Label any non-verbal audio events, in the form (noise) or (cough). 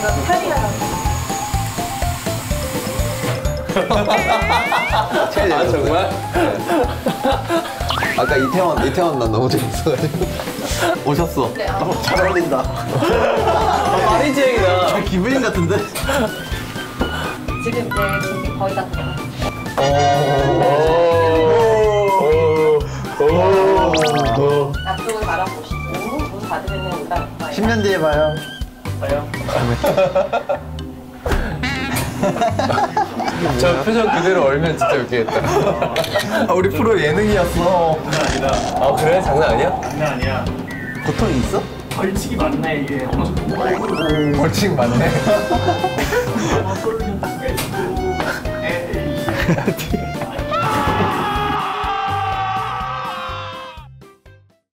뭔가 파리가 아 정말? 아까 이태원 이태원 난 너무 재밌어가지고 오셨어. 네, 아, 잘 어울린다. 파리지 얘기다. 기분인 같은데? 지금 이제 준비 거의 다 됐어요. 앞쪽을 바라보시고 문 닫으면 거예요. 10년 뒤에 봐요. (laughs) 저 표정 그대로 얼면 진짜 웃기겠다. 아, 우리 프로 예능이었어. 아 그래? 장난 아니야? 장난 아니야. 고통 있어? 벌칙이 많네 이게. 벌칙 많네. (laughs) (laughs)